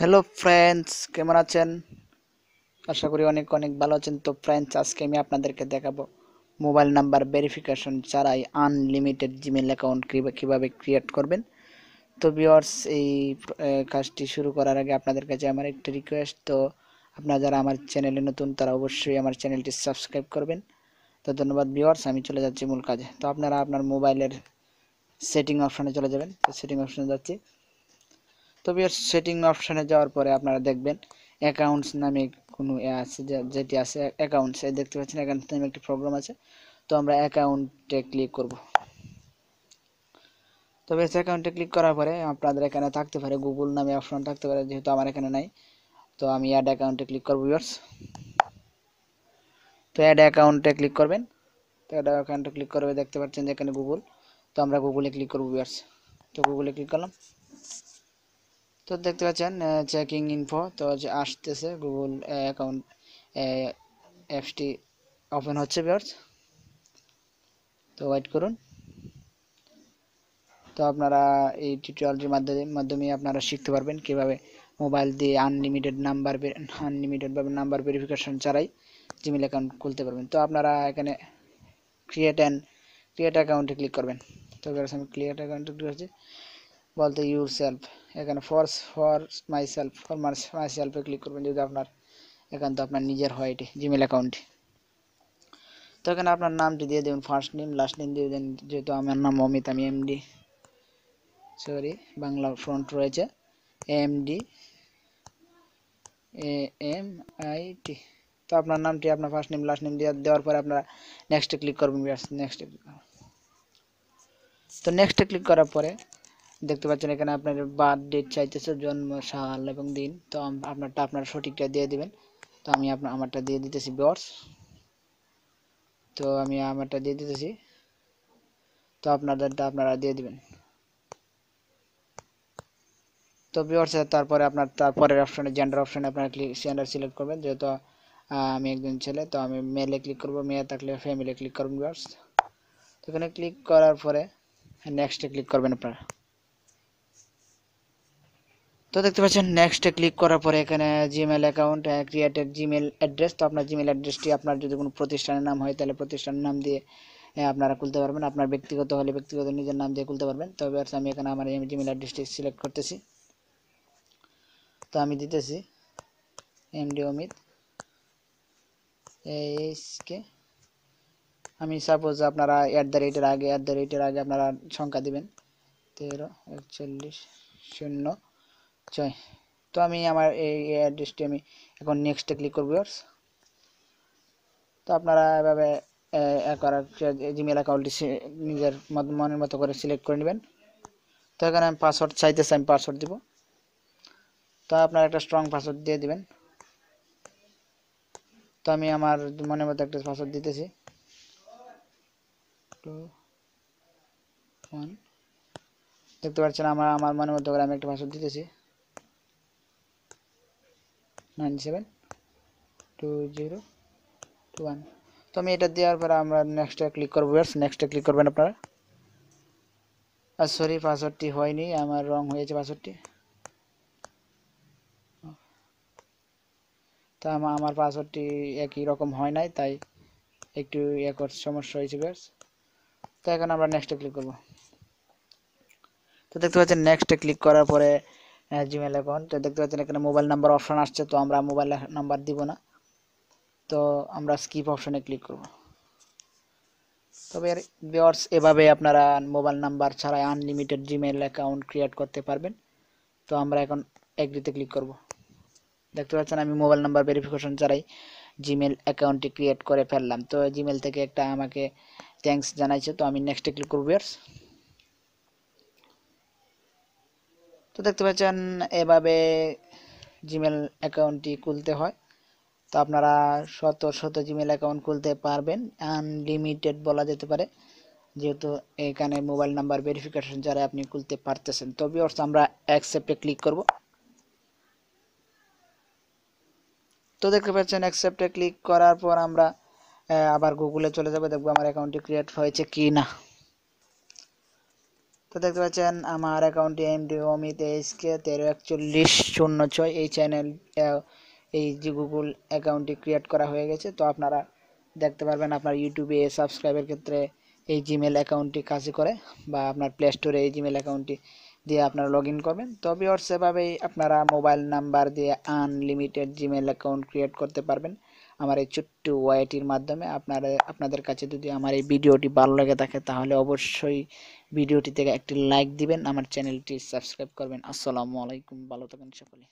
Hello friends কেমন আছেন? আশা করি অনেক অনেক ভালো আছেন। তো ফ্রেন্ডস আজকে আমি আপনাদেরকে দেখাবো মোবাইল নাম্বার ভেরিফিকেশন ছাড়াই আনলিমিটেড জিমেল অ্যাকাউন্ট কীভাবে ক্রিয়েট করবেন। তো ভিওয়ার্স এই কাজটি শুরু করার আগে আপনাদের কাছে আমার একটি রিকোয়েস্ট তো, আপনারা যারা আমার চ্যানেলে নতুন, তারা অবশ্যই আমার চ্যানেলটি সাবস্ক্রাইব করবেন। তো, ধন্যবাদ ভিওয়ার্স আমি চলে যাচ্ছি মূল কাজে। তো, আপনারা আপনার মোবাইলের সেটিং অপশানে চলে যাবেন। তো সেটিং অপশানে যাচ্ছি। তবে সেটিং অপশানে যাওয়ার পরে আপনারা দেখবেন অ্যাকাউন্টস নামে কোনো আছে যেটি আছে অ্যাকাউন্টস দেখতে পাচ্ছেন অ্যাকাউন্টস নামে একটি প্রবলেম আছে। তো আমরা অ্যাকাউন্টে ক্লিক করব। তবে অ্যাকাউন্টে ক্লিক করার পরে আপনাদের এখানে থাকতে পারে গুগল নামে অপশন থাকতে পারে, যেহেতু আমার এখানে নাই। তো আমি অ্যাড অ্যাকাউন্টে ক্লিক করব ভিউয়ার্স তো অ্যাড অ্যাকাউন্টে ক্লিক করবেন। তো অ্যাড অ্যাকাউন্টে ক্লিক করবে, দেখতে পাচ্ছেন যে এখানে গুগল তো আমরা গুগলে ক্লিক করব ভিউয়ার্স তো গুগলে ক্লিক করলাম। তো দেখতে পাচ্ছেন চেকিং ইনফো তো যে আসতেছে গুগল অ্যাকাউন্ট অ্যাপসটি ওপেন হচ্ছে ভিউয়ার্স তো ওয়েট করুন। তো আপনারা এই টিউটোরিয়ালটির মাধ্যমে মাধ্যমে আপনারা শিখতে পারবেন কীভাবে মোবাইল দিয়ে আনলিমিটেড নাম্বার আনলিমিটেড ভাবে নাম্বার ভেরিফিকেশন ছাড়াই জিমেল অ্যাকাউন্ট খুলতে পারবেন। তো আপনারা এখানে ক্রিয়েট অ্যান্ড ক্রিয়েট অ্যাকাউন্টে ক্লিক করবেন। তো আমি ক্রিয়েট অ্যাকাউন্টে ক্লিক করছি বলতে ইউর সেলফ এখানে for for myself for my সেলফে click করবেন যদি আপনার এখান তো আপনার নিজের হয় এটি জিমেল অ্যাকাউন্টটি তো এখানে আপনার নামটি দিয়ে দেবেন ফার্স্ট নেম লাস্ট নেম দিয়ে দেবেন, যেহেতু আমার নাম অমিত, আমি এমডি সরি বাংলা ফ্রন্ট রয়েছে MD A M I T তো আপনার নামটি, আপনার ফার্স্ট নেম লাস্ট নেম দিয়ে দেওয়ার পরে আপনারা নেক্সটে ক্লিক করবেন নেক্সটে ক্লিক তো নেক্সটে ক্লিক করার পরে দেখতে পাচ্ছেন এখানে আপনার বার্থ ডেট চাইতেছে জন্ম সাল এবং দিন। তো আপনারটা আপনার সঠিকটা দিয়ে দিবেন। তো আমি আপনার আমারটা দিয়ে দিতেছি বিয়ার্স তো আমি আমারটা দিয়ে দিতেছি। তো আপনাদেরটা আপনারা দিয়ে দিবেন। তো বিয়ার্স তারপরে আপনার, তারপরের অপশনে জেন্ডার অপশনে আপনারা ক্লিক জেন্ডার সিলেক্ট করবেন। যেহেতু আমি একজন ছেলে, তো আমি মেলে ক্লিক করব, মেয়ে থাকলে ফ্যামিলি ক্লিক করবেন বিয়ার্স তো এখানে ক্লিক করার পরে নেক্সটে ক্লিক করবেন আপনারা। তো দেখতে পাচ্ছেন নেক্সটে ক্লিক করার পরে এখানে Gmail account created Gmail address তো আপনার জিমেল অ্যাড্রেসটি আপনার যদি কোনো প্রতিষ্ঠানের নাম হয়, তাহলে প্রতিষ্ঠানের নাম দিয়ে আপনারা খুলতে পারবেন। আপনার ব্যক্তিগত হলে ব্যক্তিগত নিজের নাম দিয়ে খুলতে পারবেন। তবে আমি এখানে আমার জিমেল অ্যাড্রেসটি সিলেক্ট করতেছি। তো আমি দিতেছি এমডি অমিত এইচকে আমি সাপোজ আপনারা অ্যাট দ্য রেটের আগে অ্যাট দ্য রেটের আগে আপনারা সংখ্যা দিবেন। তেরো, একচল্লিশ, শূন্য। ছয় তো আমি আমার এই অ্যাড্রেসটি আমি এখন নেক্সটে ক্লিক করব ভিউয়ার্স তো আপনারা এভাবে জিমেল অ্যাকাউন্টটি নিজের মনের মতো করে সিলেক্ট করে নেবেন। তো এখানে আমি পাসওয়ার্ড চাইতেছি, আমি পাসওয়ার্ড দিব। তো আপনারা একটা স্ট্রং পাসওয়ার্ড দিয়ে দিবেন। তো আমি আমার মনের মতো একটা পাসওয়ার্ড দিতেছি। টু ওয়ান দেখতে পাচ্ছেন, আমার আমার মনের মতো করে আমি একটা পাসওয়ার্ড দিতেছি। Nine seven, two zero, two one. তো আমি এটা দেওয়ার পরে আমরা নেক্সটে ক্লিক করব নেক্সটে ক্লিক করবেন আপনারা। আর সরি পাসওয়ার্ডটি হয়নি, আমার রং হয়েছে পাসওয়ার্ডটি তা আমার পাসওয়ার্ডটি একই রকম হয় নাই, তাই একটু ইয়ে সমস্যা হয়েছে বেশ তো এখন আমরা নেক্সটে ক্লিক করব। তো দেখতে পাচ্ছেন নেক্সটে ক্লিক করার পরে জিমেল অ্যাকাউন্ট দেখতে পাচ্ছেন এখানে মোবাইল নাম্বার অপশন আসছে, তো আমরা মোবাইল নাম্বার দিব না। তো আমরা স্কিপ অপশনে ক্লিক করব। তবে ভিউয়ার্স এভাবে আপনারা মোবাইল নাম্বার ছাড়াই আনলিমিটেড জিমেল অ্যাকাউন্ট ক্রিয়েট করতে পারবেন। তো আমরা এখন এগ্রিতে ক্লিক করব। দেখতে পাচ্ছেন আমি মোবাইল নাম্বার ভেরিফিকেশন ছাড়াই জিমেল অ্যাকাউন্টটি ক্রিয়েট করে ফেললাম। তো জিমেল থেকে একটা আমাকে থ্যাঙ্কস জানাইছে। তো আমি নেক্সটে ক্লিক করব ভিউয়ার্স তো দেখতে পাচ্ছেন, এভাবে জিমেল অ্যাকাউন্টটি খুলতে হয়। তো আপনারা শত শত জিমেল অ্যাকাউন্ট খুলতে পারবেন। আনলিমিটেড বলা যেতে পারে। যেহেতু এখানে মোবাইল নাম্বার ভেরিফিকেশন ছাড়া আপনি খুলতে পারতেছেন। তো ভিউয়ার্স আমরা অ্যাকসেপ্টে ক্লিক করব। তো দেখতে পাচ্ছেন অ্যাকসেপ্টে ক্লিক করার পর আমরা আবার গুগলে চলে যাব। দেখব আমার অ্যাকাউন্টটি ক্রিয়েট হয়েছে কি না তো দেখতে পাচ্ছেন, আমার অ্যাকাউন্টে এমডি অমিত এইচকে তেরো একচল্লিশ শূন্য ছয় এই চ্যানেল এই যে গুগল অ্যাকাউন্টটি ক্রিয়েট করা হয়ে গেছে। তো আপনারা দেখতে পারবেন আপনার ইউটিউবে সাবস্ক্রাইবের ক্ষেত্রে এই জিমেল অ্যাকাউন্টটি কাজে করে বা আপনার প্লে স্টোরে এই জিমেল অ্যাকাউন্টটি দিয়ে আপনারা লগ ইন করবেন। তো ভিওর্স এভাবেই আপনারা মোবাইল নাম্বার দিয়ে আনলিমিটেড জিমেল অ্যাকাউন্ট ক্রিয়েট করতে পারবেন। আমার এই ছোট্ট ওয়াইটির মাধ্যমে আপনারা, আপনাদের কাছে যদি আমার এই ভিডিওটি ভালো লাগে থাকে, তাহলে অবশ্যই ভিডিওটি থেকে একটি লাইক দিবেন, আমার চ্যানেলটি সাবস্ক্রাইব করবেন। আসসালামু আলাইকুম, ভালো থাকেন সকলে।